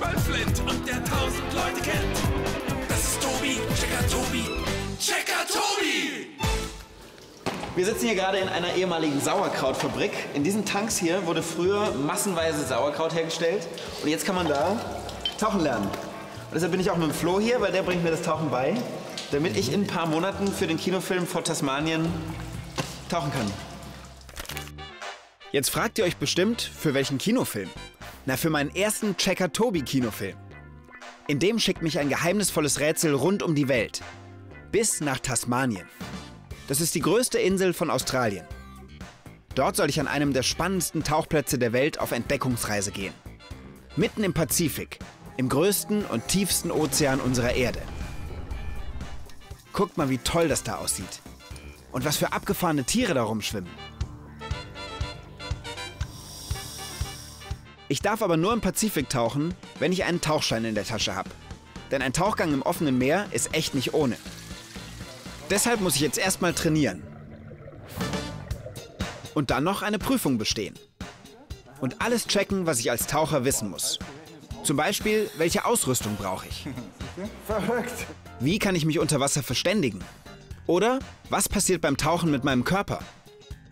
Wind und der tausend Leute kennt. Das ist Tobi, Checker Tobi, Checker Tobi! Wir sitzen hier gerade in einer ehemaligen Sauerkrautfabrik. In diesen Tanks hier wurde früher massenweise Sauerkraut hergestellt. Und jetzt kann man da tauchen lernen. Und deshalb bin ich auch mit dem Flo hier, weil der bringt mir das Tauchen bei, damit ich in ein paar Monaten für den Kinofilm vor Tasmanien tauchen kann. Jetzt fragt ihr euch bestimmt, für welchen Kinofilm? Na, für meinen ersten Checker Tobi Kinofilm. In dem schickt mich ein geheimnisvolles Rätsel rund um die Welt. Bis nach Tasmanien. Das ist die größte Insel von Australien. Dort soll ich an einem der spannendsten Tauchplätze der Welt auf Entdeckungsreise gehen. Mitten im Pazifik, im größten und tiefsten Ozean unserer Erde. Guckt mal, wie toll das da aussieht. Und was für abgefahrene Tiere da rumschwimmen. Ich darf aber nur im Pazifik tauchen, wenn ich einen Tauchschein in der Tasche habe. Denn ein Tauchgang im offenen Meer ist echt nicht ohne. Deshalb muss ich jetzt erstmal trainieren. Und dann noch eine Prüfung bestehen. Und alles checken, was ich als Taucher wissen muss. Zum Beispiel, welche Ausrüstung brauche ich? Verrückt. Wie kann ich mich unter Wasser verständigen? Oder was passiert beim Tauchen mit meinem Körper?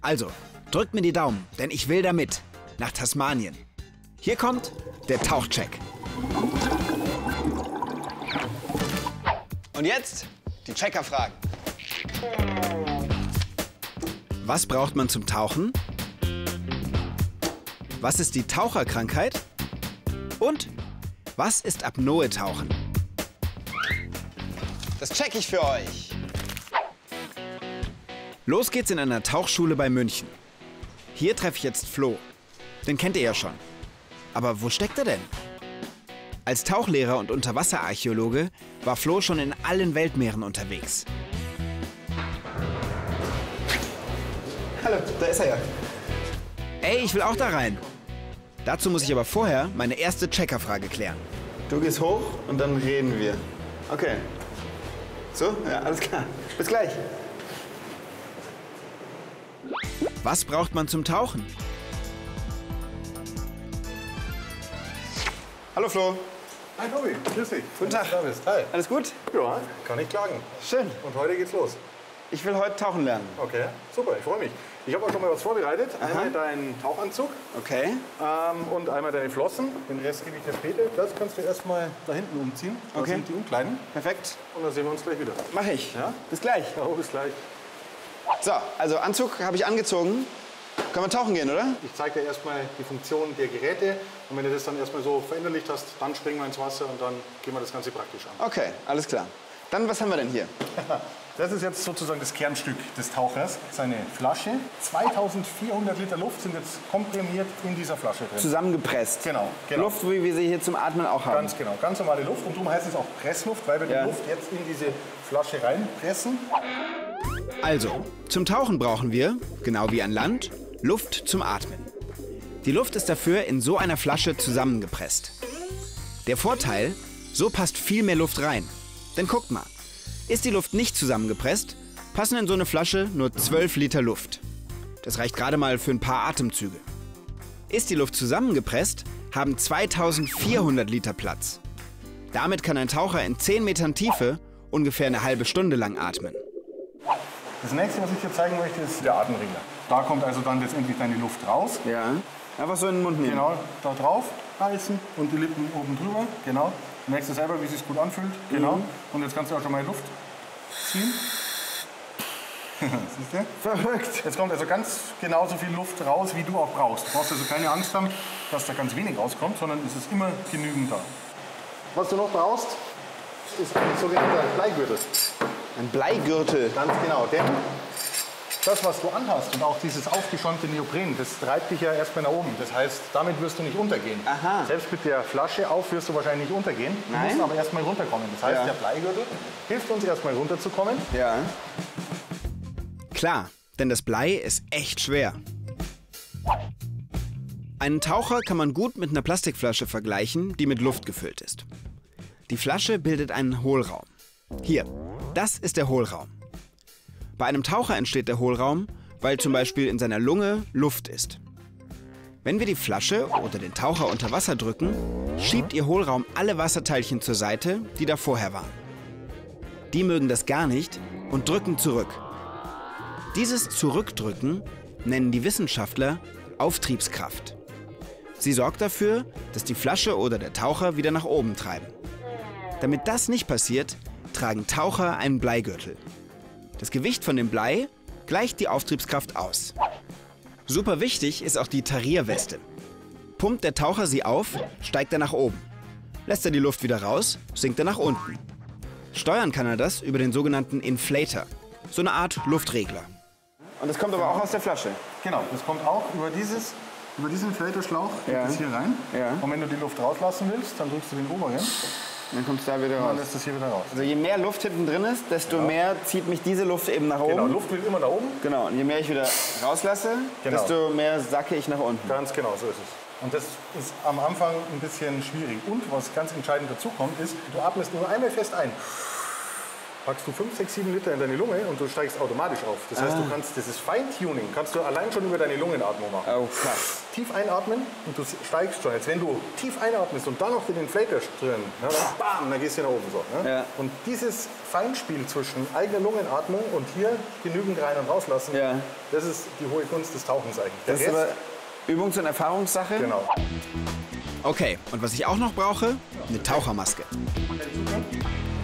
Also, drückt mir die Daumen, denn ich will damit nach Tasmanien. Hier kommt der Tauchcheck. Und jetzt die Checkerfragen. Was braucht man zum Tauchen? Was ist die Taucherkrankheit? Und was ist Apnoe-Tauchen? Das check ich für euch. Los geht's in einer Tauchschule bei München. Hier treffe ich jetzt Flo. Den kennt ihr ja schon. Aber wo steckt er denn? Als Tauchlehrer und Unterwasserarchäologe war Flo schon in allen Weltmeeren unterwegs. Hallo, da ist er ja. Ey, ich will auch da rein. Dazu muss ich aber vorher meine erste Checkerfrage klären. Du gehst hoch und dann reden wir. Okay. So? Ja, alles klar. Bis gleich. Was braucht man zum Tauchen? Hallo Flo. Hi Tobi, grüß dich. Guten Tag. Da bist. Hi. Alles gut? Ja, kann ich klagen. Schön. Und heute geht's los. Ich will heute tauchen lernen. Okay, super, ich freue mich. Ich habe auch schon mal was vorbereitet. Einmal deinen Tauchanzug Okay. ähm, und einmal deine Flossen. Den Rest gebe ich dir später. Das kannst du erstmal da hinten umziehen. Da Okay. sind die Umkleiden. Perfekt. Und dann sehen wir uns gleich wieder. Mach ich. Ja? Bis gleich. Ja, bis gleich. So, also Anzug habe ich angezogen. Können wir tauchen gehen, oder? Ich zeige dir erstmal die Funktion der Geräte. Und wenn du das dann erstmal so verinnerlicht hast, dann springen wir ins Wasser und dann gehen wir das Ganze praktisch an. Okay, alles klar. Dann, was haben wir denn hier? Das ist jetzt sozusagen das Kernstück des Tauchers. Seine Flasche. 2400 Liter Luft sind jetzt komprimiert in dieser Flasche drin. Zusammengepresst. Genau, genau. Luft, wie wir sie hier zum Atmen auch haben. Ganz genau, ganz normale Luft. Und darum heißt es auch Pressluft, weil wir Ja. die Luft jetzt in diese Flasche reinpressen. Also, zum Tauchen brauchen wir, genau wie an Land, Luft zum Atmen. Die Luft ist dafür in so einer Flasche zusammengepresst. Der Vorteil, so passt viel mehr Luft rein. Denn guckt mal, ist die Luft nicht zusammengepresst, passen in so eine Flasche nur 12 Liter Luft. Das reicht gerade mal für ein paar Atemzüge. Ist die Luft zusammengepresst, haben 2400 Liter Platz. Damit kann ein Taucher in 10 Metern Tiefe ungefähr eine halbe Stunde lang atmen. Das nächste, was ich dir zeigen möchte, ist der Atemregler. Da kommt also dann letztendlich deine Luft raus. Ja. Einfach so in den Mund nehmen. Genau, da drauf reißen und die Lippen oben drüber. Genau. Du merkst du selber, wie es sich gut anfühlt. Genau. Und jetzt kannst du auch schon mal Luft ziehen. Siehst du? Verrückt. Jetzt kommt also ganz genauso viel Luft raus, wie du auch brauchst. Du brauchst also keine Angst haben, dass da ganz wenig rauskommt, sondern es ist immer genügend da. Was du noch brauchst, ist ein sogenannter Bleigürtel. Ein Bleigürtel. Ganz genau, denn das, was du anhast und auch dieses aufgeschäumte Neopren, das treibt dich ja erstmal nach oben. Das heißt, damit wirst du nicht untergehen. Aha. Selbst mit der Flasche auf wirst du wahrscheinlich nicht untergehen. Du Nein. musst aber erstmal runterkommen. Das heißt, Ja. der Bleigürtel hilft uns erstmal runterzukommen. Ja. Klar, denn das Blei ist echt schwer. Einen Taucher kann man gut mit einer Plastikflasche vergleichen, die mit Luft gefüllt ist. Die Flasche bildet einen Hohlraum. Hier, das ist der Hohlraum. Bei einem Taucher entsteht der Hohlraum, weil zum Beispiel in seiner Lunge Luft ist. Wenn wir die Flasche oder den Taucher unter Wasser drücken, schiebt ihr Hohlraum alle Wasserteilchen zur Seite, die da vorher waren. Die mögen das gar nicht und drücken zurück. Dieses Zurückdrücken nennen die Wissenschaftler Auftriebskraft. Sie sorgt dafür, dass die Flasche oder der Taucher wieder nach oben treiben. Damit das nicht passiert, tragen Taucher einen Bleigürtel. Das Gewicht von dem Blei gleicht die Auftriebskraft aus. Super wichtig ist auch die Tarierweste. Pumpt der Taucher sie auf, steigt er nach oben. Lässt er die Luft wieder raus, sinkt er nach unten. Steuern kann er das über den sogenannten Inflator, so eine Art Luftregler. Und das kommt aber auch aus der Flasche. Genau, das kommt auch über, dieses, über diesen Filterschlauch geht Ja. hier rein. Ja. Und wenn du die Luft rauslassen willst, dann drückst du den oberen Dann kommt es da wieder und raus. dann lässt es hier wieder raus. Also je mehr Luft hinten drin ist, desto mehr zieht mich diese Luft eben nach Genau, oben. Luft will immer da oben. Genau, und je mehr ich wieder rauslasse, Genau. desto mehr sacke ich nach unten. Ganz genau, so ist es. Und das ist am Anfang ein bisschen schwierig. Und was ganz entscheidend dazu kommt, ist, du atmest nur einmal fest ein. Packst du 5, 6, 7 Liter in deine Lunge und du steigst automatisch auf. Das heißt, du kannst dieses Feintuning kannst du allein schon über deine Lungenatmung machen. Oh, krass. Tief einatmen und du steigst schon. Jetzt wenn du tief einatmest und dann noch den Inflator drin, ne, dann bam, dann gehst du nach oben so. Ne? Ja. Und dieses Feinspiel zwischen eigener Lungenatmung und hier genügend rein und rauslassen, Ja. das ist die hohe Kunst des Tauchens eigentlich. Der Das ist Rest- aber Übungs- und Erfahrungssache. genau. Okay, und was ich auch noch brauche? Eine Tauchermaske.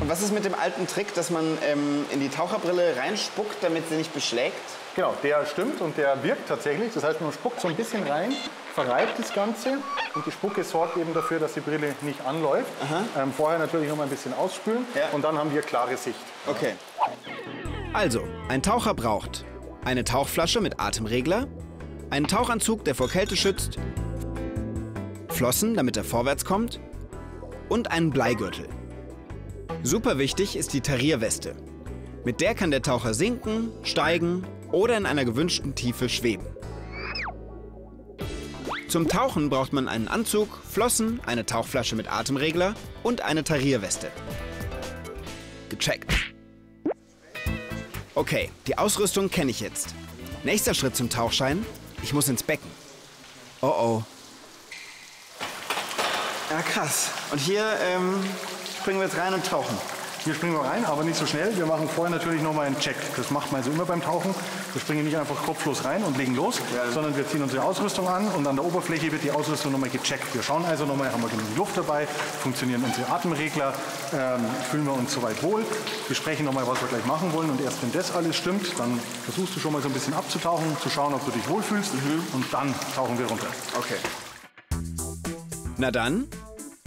Und was ist mit dem alten Trick, dass man ähm, in die Taucherbrille reinspuckt, damit sie nicht beschlägt? Genau, der stimmt und der wirkt tatsächlich. Das heißt, man spuckt so ein bisschen rein, verreibt das Ganze und die Spucke sorgt eben dafür, dass die Brille nicht anläuft. Ähm, vorher natürlich noch mal ein bisschen ausspülen Ja. und dann haben wir klare Sicht. Okay. Also, ein Taucher braucht eine Tauchflasche mit Atemregler, einen Tauchanzug, der vor Kälte schützt, Flossen, damit er vorwärts kommt und einen Bleigürtel. Super wichtig ist die Tarierweste. Mit der kann der Taucher sinken, steigen oder in einer gewünschten Tiefe schweben. Zum Tauchen braucht man einen Anzug, Flossen, eine Tauchflasche mit Atemregler und eine Tarierweste. Gecheckt. Okay, die Ausrüstung kenne ich jetzt. Nächster Schritt zum Tauchschein. Ich muss ins Becken. Oh oh. Ja, krass. Und hier ähm, springen wir jetzt rein und tauchen. Hier springen wir rein, aber nicht so schnell. Wir machen vorher natürlich noch mal einen Check. Das macht man also immer beim Tauchen. Wir springen nicht einfach kopflos rein und legen los, sondern wir ziehen unsere Ausrüstung an und an der Oberfläche wird die Ausrüstung noch mal gecheckt. Wir schauen also noch mal, haben wir genug Luft dabei, funktionieren unsere Atemregler, ähm, fühlen wir uns soweit wohl. Wir sprechen noch mal, was wir gleich machen wollen und erst wenn das alles stimmt, dann versuchst du schon mal so ein bisschen abzutauchen, zu schauen, ob du dich wohlfühlst und dann tauchen wir runter. Okay. Na dann,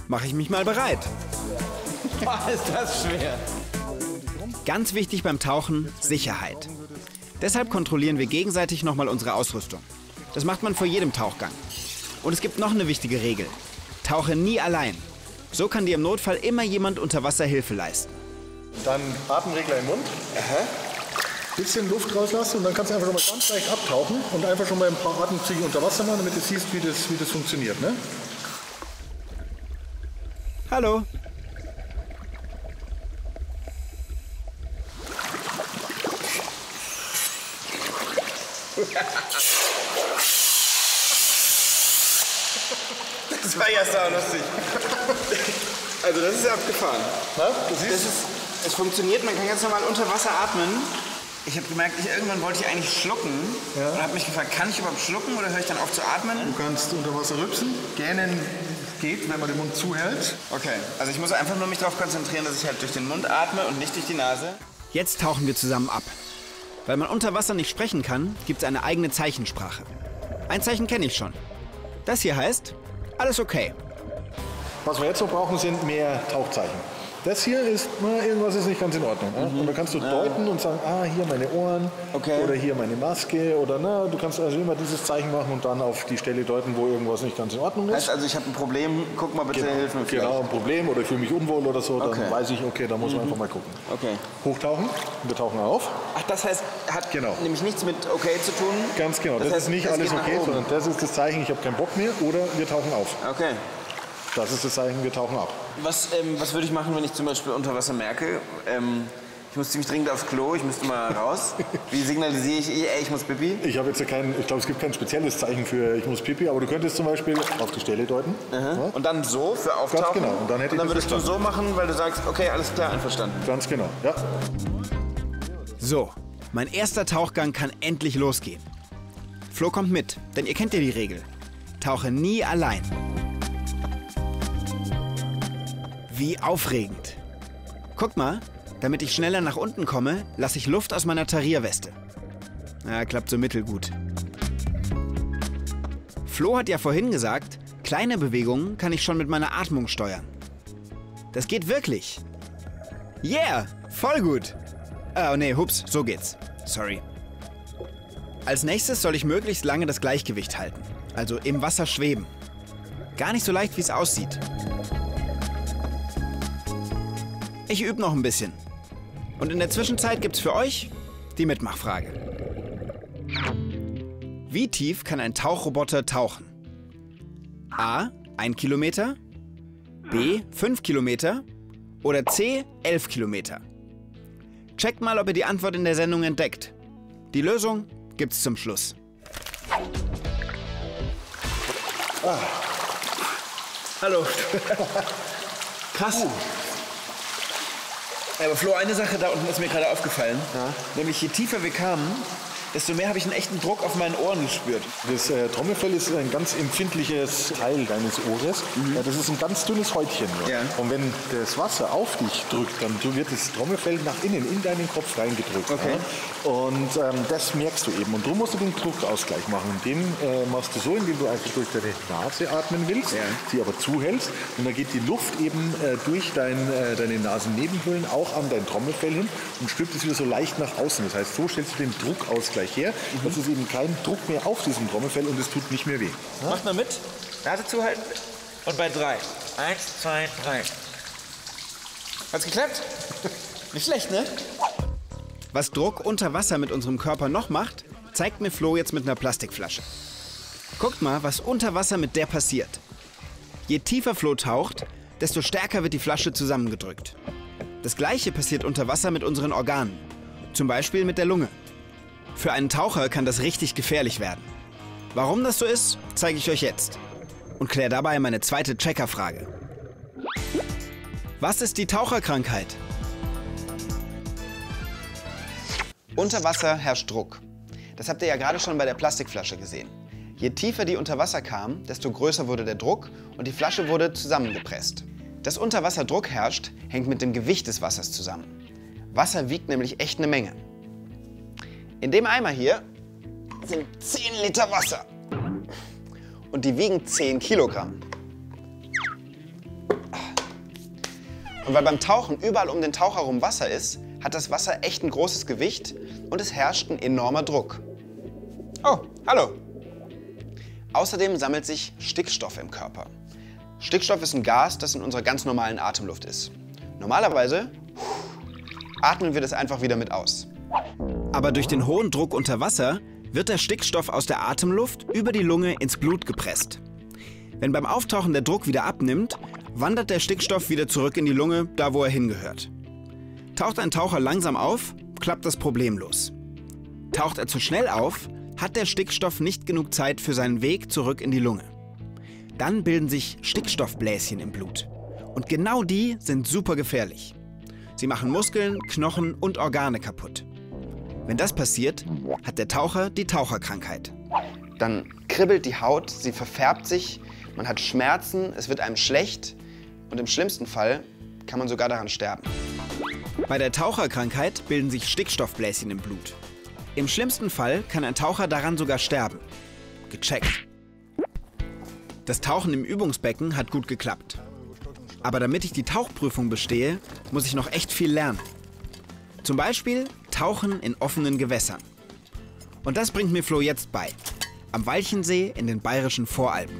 mache ich mich mal bereit. Boah, ist das schwer. Ganz wichtig beim Tauchen, Sicherheit. Deshalb kontrollieren wir gegenseitig nochmal unsere Ausrüstung. Das macht man vor jedem Tauchgang. Und es gibt noch eine wichtige Regel. Tauche nie allein. So kann dir im Notfall immer jemand unter Wasser Hilfe leisten. Dann Atemregler im Mund. Bisschen Luft rauslassen und dann kannst du einfach schon mal ganz leicht abtauchen und einfach schon mal ein paar Atemzüge unter Wasser machen, damit du siehst, wie das, wie das funktioniert. Ne? Hallo. Das war ja sau lustig. Also das ist ja abgefahren. Du Das ist, es funktioniert, man kann ganz normal unter Wasser atmen. Ich habe gemerkt, ich, irgendwann wollte ich eigentlich schlucken und habe mich gefragt, kann ich überhaupt schlucken oder höre ich dann auf zu atmen? du kannst unter Wasser rübsen. Gähnen geht, wenn man den Mund zuhält. Okay, also ich muss einfach nur mich darauf konzentrieren, dass ich halt durch den Mund atme und nicht durch die Nase. Jetzt tauchen wir zusammen ab. Weil man unter Wasser nicht sprechen kann, gibt es eine eigene Zeichensprache. Ein Zeichen kenne ich schon. Das hier heißt, alles okay. Was wir jetzt noch brauchen, sind mehr Tauchzeichen. Das hier ist, na, irgendwas ist nicht ganz in Ordnung. ne? Und dann kannst du deuten und sagen, ah, hier meine Ohren Okay. oder hier meine Maske oder na, du kannst also immer dieses Zeichen machen und dann auf die Stelle deuten, wo irgendwas nicht ganz in Ordnung ist. Heißt also, ich habe ein Problem, guck mal bitte, hilf mir vielleicht. Genau, ein Problem oder ich fühle mich unwohl oder so, dann Okay. weiß ich, okay, da muss man einfach mal gucken. Okay. Hochtauchen, wir tauchen auf. Ach, das heißt, hat Genau. nämlich nichts mit okay zu tun? Ganz genau, das, Das heißt, ist nicht es alles okay, sondern das ist das Zeichen, ich habe keinen Bock mehr oder wir tauchen auf. Okay. Das ist das Zeichen, wir tauchen ab. Was, ähm, was würde ich machen, wenn ich zum Beispiel unter Wasser merke, ähm, Ich muss ziemlich dringend aufs Klo, ich müsste mal raus. Wie signalisiere ich, ey, ich muss pipi? Ich habe jetzt ja kein, ich glaube, es gibt kein spezielles Zeichen für ich muss pipi, aber du könntest zum Beispiel auf die Stelle deuten. Ja? Und dann so für Auftauchen? genau. Und dann hätte ich das würdest du so machen, weil du sagst, okay, alles klar, einverstanden. Ganz genau, ja. So, mein erster Tauchgang kann endlich losgehen. Flo kommt mit, denn ihr kennt ja die Regel. Tauche nie allein. Wie aufregend. Guckt mal, damit ich schneller nach unten komme, lasse ich Luft aus meiner Tarierweste. Na, klappt so mittelgut. Flo hat ja vorhin gesagt, kleine Bewegungen kann ich schon mit meiner Atmung steuern. Das geht wirklich. Yeah, voll gut. Oh nee, hups, so geht's. Sorry. Als nächstes soll ich möglichst lange das Gleichgewicht halten, also im Wasser schweben. Gar nicht so leicht, wie es aussieht. Ich übe noch ein bisschen. Und in der Zwischenzeit gibt's für euch die Mitmachfrage. Wie tief kann ein Tauchroboter tauchen? A. 1 Kilometer. B. 5 Kilometer. Oder C. 11 Kilometer. Checkt mal, ob ihr die Antwort in der Sendung entdeckt. Die Lösung gibt's zum Schluss. Hallo. Krass. Ja, aber Flo, eine Sache da unten ist mir gerade aufgefallen. Nämlich je tiefer wir kamen, desto mehr habe ich einen echten Druck auf meinen Ohren gespürt. Das äh, Trommelfell ist ein ganz empfindliches Teil deines Ohres. Ja, das ist ein ganz dünnes Häutchen. Mhm. Ja. Und wenn das Wasser auf dich drückt, dann wird das Trommelfell nach innen in deinen Kopf reingedrückt. Okay. Ja. Und ähm, das merkst du eben. Und darum musst du den Druckausgleich machen. Und den äh, machst du so, indem du einfach durch deine Nase atmen willst, Ja. sie aber zuhältst. Und dann geht die Luft eben äh, durch dein, äh, deine Nasennebenhöhlen auch an dein Trommelfell hin und stülpt es wieder so leicht nach außen. Das heißt, so stellst du den Druckausgleich her. Mhm. Das ist eben kein Druck mehr auf diesem Trommelfell und es tut nicht mehr weh. Macht mal mit. Nase zuhalten. Und bei drei. Eins, zwei, drei. Hat's geklappt? Nicht schlecht, ne? Was Druck unter Wasser mit unserem Körper noch macht, zeigt mir Flo jetzt mit einer Plastikflasche. Guckt mal, was unter Wasser mit der passiert. Je tiefer Flo taucht, desto stärker wird die Flasche zusammengedrückt. Das gleiche passiert unter Wasser mit unseren Organen. Zum Beispiel mit der Lunge. Für einen Taucher kann das richtig gefährlich werden. Warum das so ist, zeige ich euch jetzt. Und kläre dabei meine zweite Checkerfrage. Was ist die Taucherkrankheit? Unter Wasser herrscht Druck. Das habt ihr ja gerade schon bei der Plastikflasche gesehen. Je tiefer die unter Wasser kam, desto größer wurde der Druck und die Flasche wurde zusammengepresst. Dass unter Wasser Druck herrscht, hängt mit dem Gewicht des Wassers zusammen. Wasser wiegt nämlich echt eine Menge. In dem Eimer hier sind 10 Liter Wasser. Und die wiegen 10 Kilogramm. Und weil beim Tauchen überall um den Taucher rum Wasser ist, hat das Wasser echt ein großes Gewicht und es herrscht ein enormer Druck. Oh, hallo. Außerdem sammelt sich Stickstoff im Körper. Stickstoff ist ein Gas, das in unserer ganz normalen Atemluft ist. Normalerweise atmen wir das einfach wieder mit aus. Aber durch den hohen Druck unter Wasser wird der Stickstoff aus der Atemluft über die Lunge ins Blut gepresst. Wenn beim Auftauchen der Druck wieder abnimmt, wandert der Stickstoff wieder zurück in die Lunge, da wo er hingehört. Taucht ein Taucher langsam auf, klappt das problemlos. Taucht er zu schnell auf, hat der Stickstoff nicht genug Zeit für seinen Weg zurück in die Lunge. Dann bilden sich Stickstoffbläschen im Blut. Und genau die sind super gefährlich. Sie machen Muskeln, Knochen und Organe kaputt. Wenn das passiert, hat der Taucher die Taucherkrankheit. Dann kribbelt die Haut, sie verfärbt sich, man hat Schmerzen, es wird einem schlecht und im schlimmsten Fall kann man sogar daran sterben. Bei der Taucherkrankheit bilden sich Stickstoffbläschen im Blut. Im schlimmsten Fall kann ein Taucher daran sogar sterben. Gecheckt. Das Tauchen im Übungsbecken hat gut geklappt. Aber damit ich die Tauchprüfung bestehe, muss ich noch echt viel lernen. Zum Beispiel Tauchen in offenen Gewässern. Und das bringt mir Flo jetzt bei. Am Walchensee in den bayerischen Voralpen.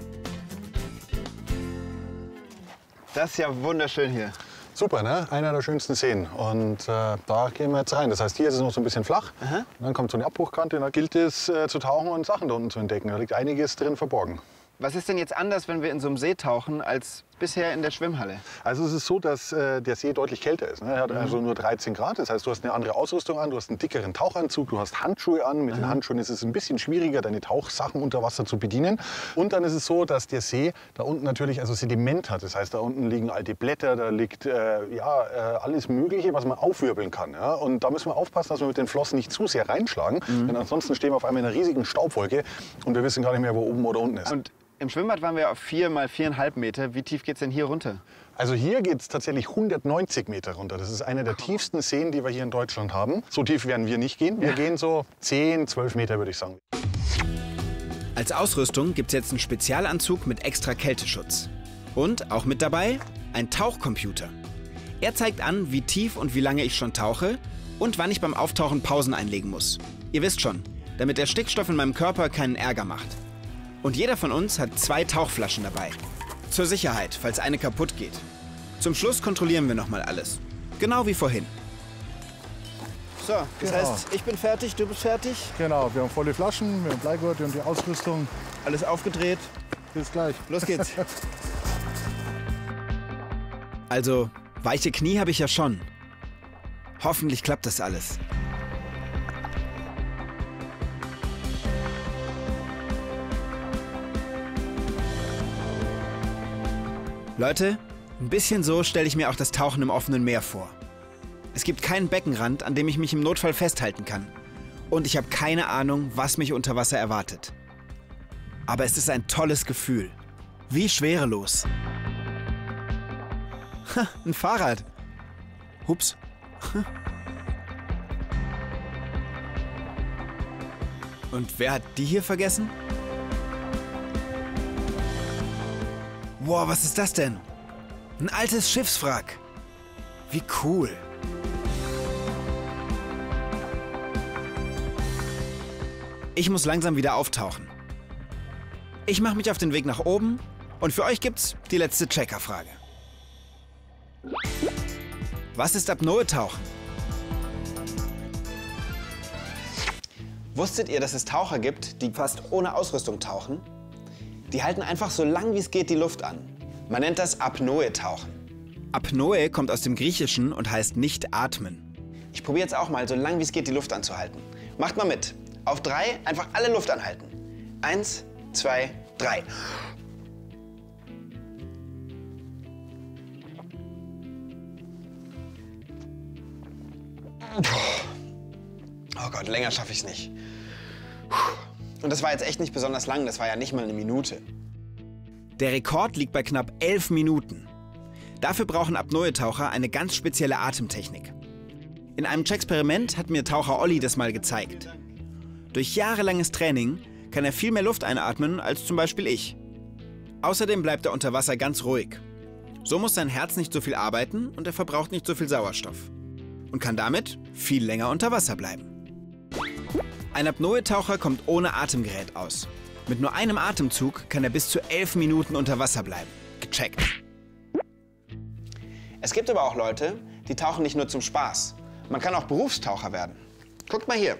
Das ist ja wunderschön hier. Super, ne? Einer der schönsten Seen. Und äh, da gehen wir jetzt rein. Das heißt, hier ist es noch so ein bisschen flach. Und dann kommt so eine Abbruchkante und da gilt es äh, zu tauchen und Sachen da unten zu entdecken. Da liegt einiges drin verborgen. Was ist denn jetzt anders, wenn wir in so einem See tauchen, als bisher in der Schwimmhalle? Also es ist so, dass äh, der See deutlich kälter ist. Ne? Er hat Mhm. also nur 13 Grad. Das heißt, du hast eine andere Ausrüstung an, du hast einen dickeren Tauchanzug, du hast Handschuhe an. Mit den Handschuhen ist es ein bisschen schwieriger, deine Tauchsachen unter Wasser zu bedienen. Und dann ist es so, dass der See da unten natürlich also Sediment hat. Das heißt, da unten liegen alte Blätter, da liegt äh, ja, äh, alles Mögliche, was man aufwirbeln kann. Ja? Und da müssen wir aufpassen, dass wir mit den Flossen nicht zu sehr reinschlagen. Mhm. Denn ansonsten stehen wir auf einmal in einer riesigen Staubwolke und wir wissen gar nicht mehr, wo oben oder unten ist. Und im Schwimmbad waren wir auf vier mal viereinhalb Meter. Wie tief geht's denn hier runter? Also hier geht es tatsächlich 190 Meter runter. Das ist einer der tiefsten Seen, die wir hier in Deutschland haben. So tief werden wir nicht gehen. Wir gehen so 10, 12 Meter, würde ich sagen. Als Ausrüstung gibt's jetzt einen Spezialanzug mit extra Kälteschutz. Und auch mit dabei ein Tauchcomputer. Er zeigt an, wie tief und wie lange ich schon tauche und wann ich beim Auftauchen Pausen einlegen muss. Ihr wisst schon, damit der Stickstoff in meinem Körper keinen Ärger macht. Und jeder von uns hat zwei Tauchflaschen dabei. Zur Sicherheit, falls eine kaputt geht. Zum Schluss kontrollieren wir nochmal alles. Genau wie vorhin. So, das Genau. heißt, ich bin fertig, du bist fertig. Genau, wir haben volle Flaschen, wir haben Bleigurt, wir haben die Ausrüstung. Alles aufgedreht. Bis gleich. Los geht's. Also, weiche Knie habe ich ja schon. Hoffentlich klappt das alles. Leute, ein bisschen so stelle ich mir auch das Tauchen im offenen Meer vor. Es gibt keinen Beckenrand, an dem ich mich im Notfall festhalten kann. Und ich habe keine Ahnung, was mich unter Wasser erwartet. Aber es ist ein tolles Gefühl. Wie schwerelos. Ha, ein Fahrrad. Hups. Und wer hat die hier vergessen? Wow, was ist das denn? Ein altes Schiffswrack. Wie cool. Ich muss langsam wieder auftauchen. Ich mache mich auf den Weg nach oben und für euch gibt's die letzte Checkerfrage. Was ist Apnoe-Tauchen? Wusstet ihr, dass es Taucher gibt, die fast ohne Ausrüstung tauchen? Die halten einfach so lang wie es geht die Luft an. Man nennt das Apnoe-Tauchen. Apnoe kommt aus dem Griechischen und heißt nicht atmen. Ich probiere jetzt auch mal, so lang wie es geht, die Luft anzuhalten. Macht mal mit. Auf drei einfach alle Luft anhalten. Eins, zwei, drei. Oh Gott, länger schaffe ich es nicht. Und das war jetzt echt nicht besonders lang, das war ja nicht mal eine Minute. Der Rekord liegt bei knapp 11 Minuten. Dafür brauchen Apnoe-Taucher eine ganz spezielle Atemtechnik. In einem Experiment hat mir Taucher Olli das mal gezeigt. Durch jahrelanges Training kann er viel mehr Luft einatmen als zum Beispiel ich. Außerdem bleibt er unter Wasser ganz ruhig. So muss sein Herz nicht so viel arbeiten und er verbraucht nicht so viel Sauerstoff. Und kann damit viel länger unter Wasser bleiben. Ein Apnoe-Taucher kommt ohne Atemgerät aus. Mit nur einem Atemzug kann er bis zu elf Minuten unter Wasser bleiben. Gecheckt. Es gibt aber auch Leute, die tauchen nicht nur zum Spaß. Man kann auch Berufstaucher werden. Guckt mal hier.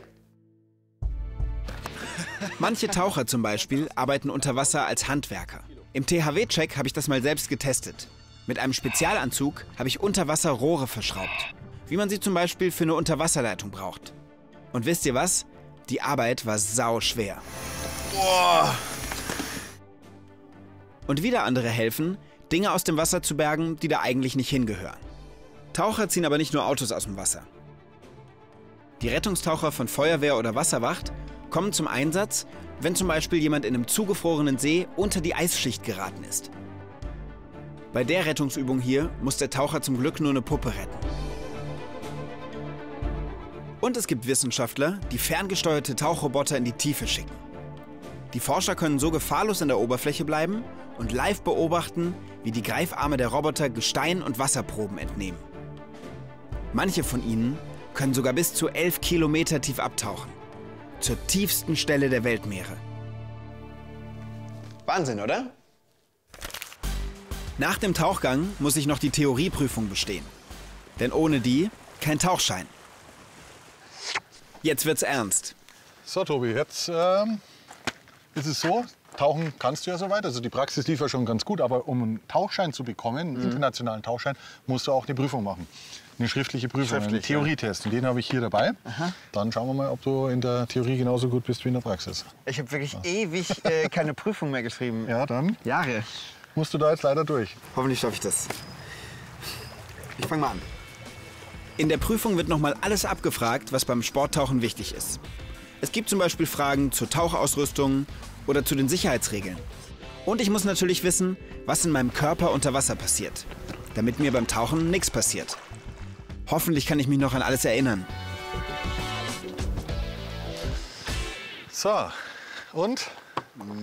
Manche Taucher zum Beispiel arbeiten unter Wasser als Handwerker. Im THW-Check habe ich das mal selbst getestet. Mit einem Spezialanzug habe ich unter Wasser Rohre verschraubt. Wie man sie zum Beispiel für eine Unterwasserleitung braucht. Und wisst ihr was? Die Arbeit war sau schwer. Und wieder andere helfen, Dinge aus dem Wasser zu bergen, die da eigentlich nicht hingehören. Taucher ziehen aber nicht nur Autos aus dem Wasser. Die Rettungstaucher von Feuerwehr oder Wasserwacht kommen zum Einsatz, wenn zum Beispiel jemand in einem zugefrorenen See unter die Eisschicht geraten ist. Bei der Rettungsübung hier muss der Taucher zum Glück nur eine Puppe retten. Und es gibt Wissenschaftler, die ferngesteuerte Tauchroboter in die Tiefe schicken. Die Forscher können so gefahrlos an der Oberfläche bleiben und live beobachten, wie die Greifarme der Roboter Gestein und Wasserproben entnehmen. Manche von ihnen können sogar bis zu 11 Kilometer tief abtauchen. Zur tiefsten Stelle der Weltmeere. Wahnsinn, oder? Nach dem Tauchgang muss ich noch die Theorieprüfung bestehen. Denn ohne die kein Tauchschein. Jetzt wird's ernst. So, Tobi, jetzt ähm, ist es so, tauchen kannst du ja soweit. Also die Praxis lief ja schon ganz gut. Aber um einen Tauchschein zu bekommen, einen Mhm. internationalen Tauchschein, musst du auch eine Prüfung machen. Eine schriftliche Prüfung, einen Schriftlich, ja. Theorietest. Und den habe ich hier dabei. Dann schauen wir mal, ob du in der Theorie genauso gut bist wie in der Praxis. Ich habe wirklich ewig äh, keine Prüfung mehr geschrieben. Ja, dann Jahre. musst du da jetzt leider durch. Hoffentlich schaffe ich das. Ich fange mal an. In der Prüfung wird nochmal alles abgefragt, was beim Sporttauchen wichtig ist. Es gibt zum Beispiel Fragen zur Tauchausrüstung oder zu den Sicherheitsregeln. Und ich muss natürlich wissen, was in meinem Körper unter Wasser passiert, damit mir beim Tauchen nichts passiert. Hoffentlich kann ich mich noch an alles erinnern. So, und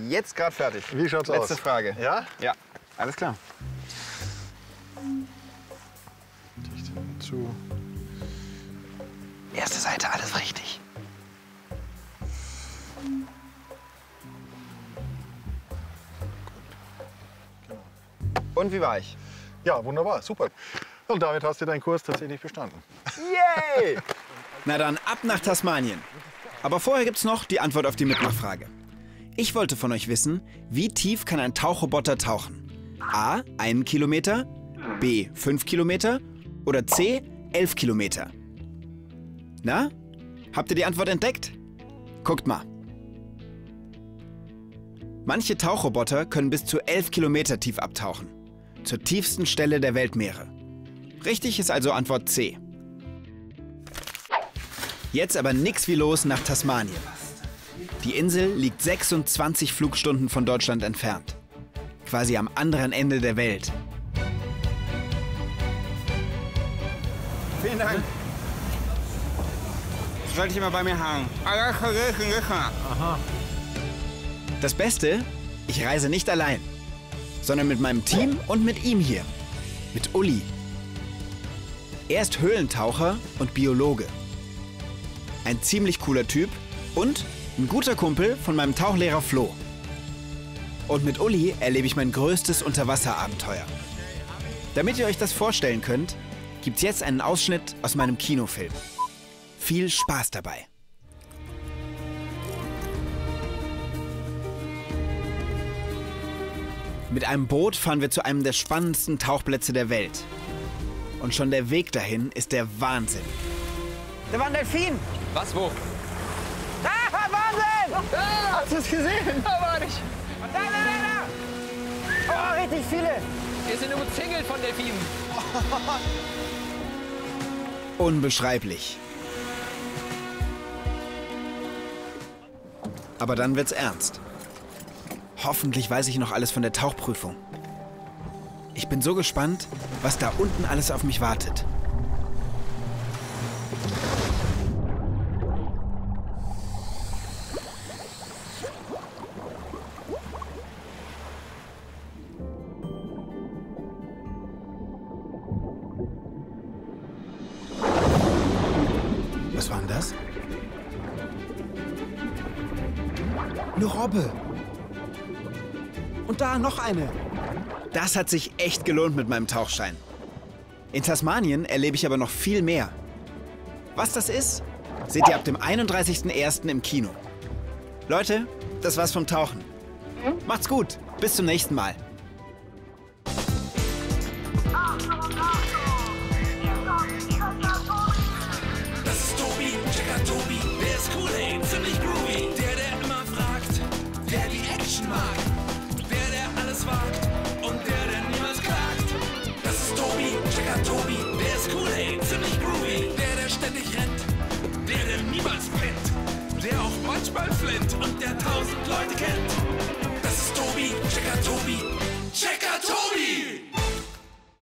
Jetzt gerade fertig. wie schaut's aus? Letzte Frage. Ja? Ja, alles klar. Erste Seite, alles richtig. Und wie war ich? Ja, wunderbar, super. Und damit hast du deinen Kurs tatsächlich bestanden. Yay! Na dann ab nach Tasmanien. Aber vorher gibt's noch die Antwort auf die Mitmachfrage. Ich wollte von euch wissen, wie tief kann ein Tauchroboter tauchen? A. 1 Kilometer, B. 5 Kilometer oder C. 11 Kilometer? Na? Habt ihr die Antwort entdeckt? Guckt mal. Manche Tauchroboter können bis zu 11 Kilometer tief abtauchen. Zur tiefsten Stelle der Weltmeere. Richtig ist also Antwort C. Jetzt aber nix wie los nach Tasmanien. Die Insel liegt 26 Flugstunden von Deutschland entfernt. Quasi am anderen Ende der Welt. Vielen Dank. Sollte ich immer bei mir hangen. Das Beste, ich reise nicht allein, sondern mit meinem Team und mit ihm hier. Mit Uli. Er ist Höhlentaucher und Biologe. Ein ziemlich cooler Typ und ein guter Kumpel von meinem Tauchlehrer Flo. Und mit Uli erlebe ich mein größtes Unterwasserabenteuer. Damit ihr euch das vorstellen könnt, gibt's jetzt einen Ausschnitt aus meinem Kinofilm. Viel Spaß dabei. Mit einem Boot fahren wir zu einem der spannendsten Tauchplätze der Welt. Und schon der Weg dahin ist der Wahnsinn. Da war ein Delfin. Was, wo? Ah, Wahnsinn! Hast du es gesehen? Aber nicht. Da, da, da, da. Oh, richtig viele. Wir sind umzingelt von Delfinen. Unbeschreiblich. Aber dann wird's ernst. Hoffentlich weiß ich noch alles von der Tauchprüfung. Ich bin so gespannt, was da unten alles auf mich wartet. Eine. Das hat sich echt gelohnt mit meinem Tauchschein. In Tasmanien erlebe ich aber noch viel mehr. Was das ist, seht ihr ab dem 31.01. im Kino. Leute, das war's vom Tauchen. Macht's gut. Bis zum nächsten Mal. gewinnt und der tausend Leute kennt. Das ist Tobi, Checker Tobi, Checker Tobi!